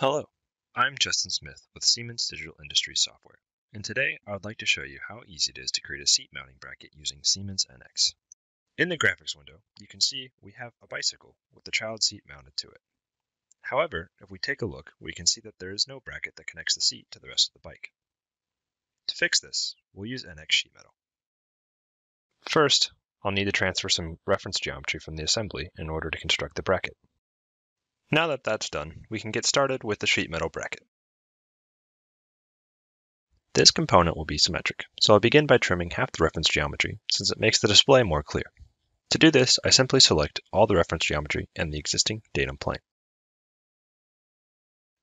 Hello, I'm Justin Smith with Siemens Digital Industries Software, and today I would like to show you how easy it is to create a seat mounting bracket using Siemens NX. In the graphics window, you can see we have a bicycle with the child seat mounted to it. However, if we take a look, we can see that there is no bracket that connects the seat to the rest of the bike. To fix this, we'll use NX sheet metal. First, I'll need to transfer some reference geometry from the assembly in order to construct the bracket. Now that that's done, we can get started with the sheet metal bracket. This component will be symmetric, so I'll begin by trimming half the reference geometry since it makes the display more clear. To do this, I simply select all the reference geometry and the existing datum plane.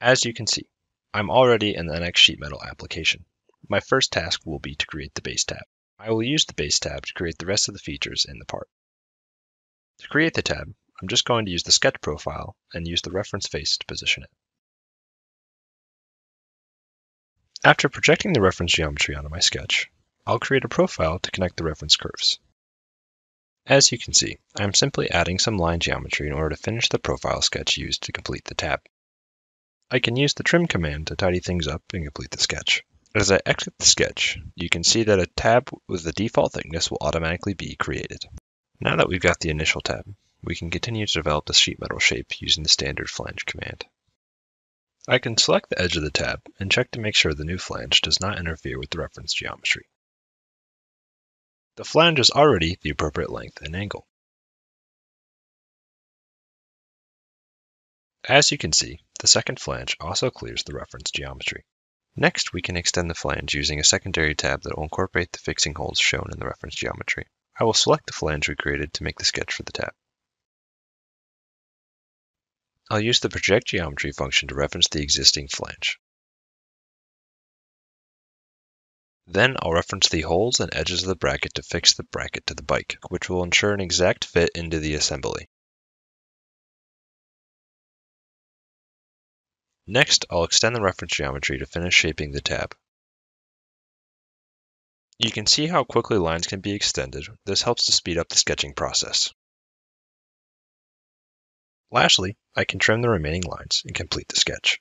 As you can see, I'm already in the NX sheet metal application. My first task will be to create the base tab. I will use the base tab to create the rest of the features in the part. To create the tab, I'm just going to use the sketch profile and use the reference face to position it. After projecting the reference geometry onto my sketch, I'll create a profile to connect the reference curves. As you can see, I'm simply adding some line geometry in order to finish the profile sketch used to complete the tab. I can use the trim command to tidy things up and complete the sketch. As I exit the sketch, you can see that a tab with the default thickness will automatically be created. Now that we've got the initial tab, we can continue to develop the sheet metal shape using the standard flange command. I can select the edge of the tab and check to make sure the new flange does not interfere with the reference geometry. The flange is already the appropriate length and angle. As you can see, the second flange also clears the reference geometry. Next, we can extend the flange using a secondary tab that will incorporate the fixing holes shown in the reference geometry. I will select the flange we created to make the sketch for the tab. I'll use the project geometry function to reference the existing flange. Then I'll reference the holes and edges of the bracket to fix the bracket to the bike, which will ensure an exact fit into the assembly. Next, I'll extend the reference geometry to finish shaping the tab. You can see how quickly lines can be extended. This helps to speed up the sketching process. Lastly, I can trim the remaining lines and complete the sketch.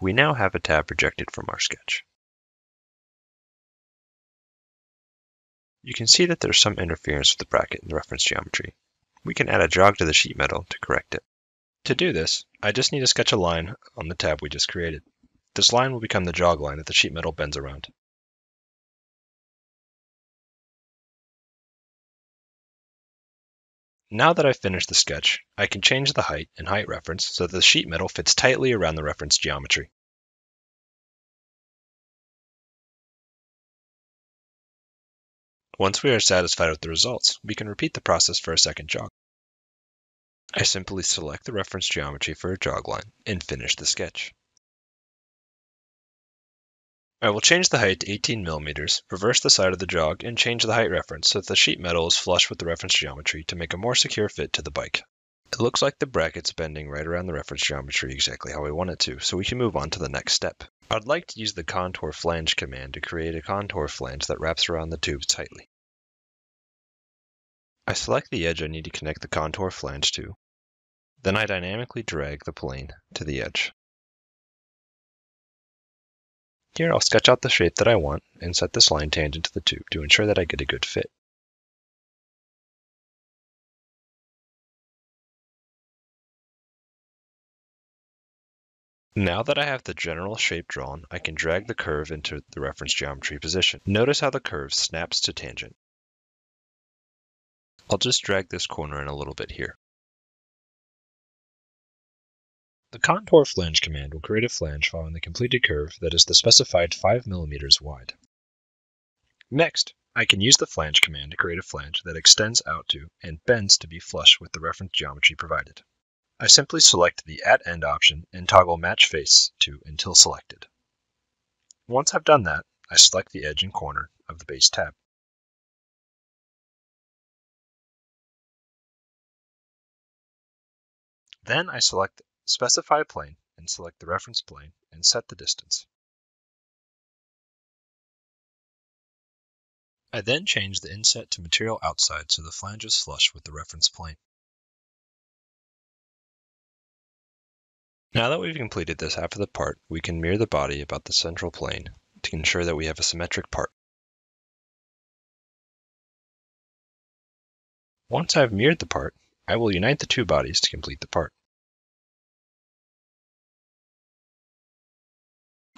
We now have a tab projected from our sketch. You can see that there's some interference with the bracket in the reference geometry. We can add a jog to the sheet metal to correct it. To do this, I just need to sketch a line on the tab we just created. This line will become the jog line that the sheet metal bends around. Now that I've finished the sketch, I can change the height and height reference so that the sheet metal fits tightly around the reference geometry. Once we are satisfied with the results, we can repeat the process for a second jog. I simply select the reference geometry for a jog line and finish the sketch. I will change the height to 18 millimeters, reverse the side of the jog, and change the height reference so that the sheet metal is flush with the reference geometry to make a more secure fit to the bike. It looks like the bracket's bending right around the reference geometry exactly how we want it to, so we can move on to the next step. I'd like to use the contour flange command to create a contour flange that wraps around the tube tightly. I select the edge I need to connect the contour flange to, then I dynamically drag the plane to the edge. Here I'll sketch out the shape that I want and set this line tangent to the tube to ensure that I get a good fit. Now that I have the general shape drawn, I can drag the curve into the reference geometry position. Notice how the curve snaps to tangent. I'll just drag this corner in a little bit here. The contour flange command will create a flange following the completed curve that is the specified 5 mm wide. Next, I can use the flange command to create a flange that extends out to and bends to be flush with the reference geometry provided. I simply select the At End option and toggle Match Face to Until Selected. Once I've done that, I select the edge and corner of the base tab. Then I select Specify a plane and select the reference plane and set the distance. I then change the inset to material outside so the flange is flush with the reference plane. Now that we've completed this half of the part, we can mirror the body about the central plane to ensure that we have a symmetric part. Once I've mirrored the part, I will unite the two bodies to complete the part.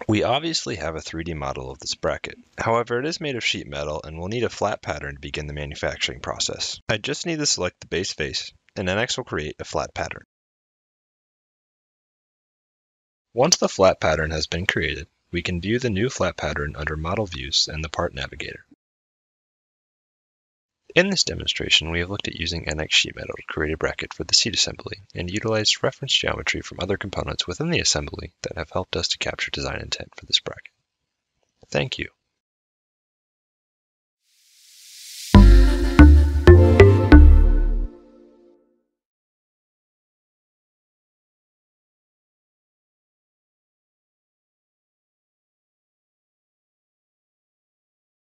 We obviously have a 3D model of this bracket. However, it is made of sheet metal and we'll need a flat pattern to begin the manufacturing process. I just need to select the base face, and NX will create a flat pattern. Once the flat pattern has been created, we can view the new flat pattern under Model Views and the Part Navigator. In this demonstration, we have looked at using NX sheet metal to create a bracket for the seat assembly and utilized reference geometry from other components within the assembly that have helped us to capture design intent for this bracket. Thank you.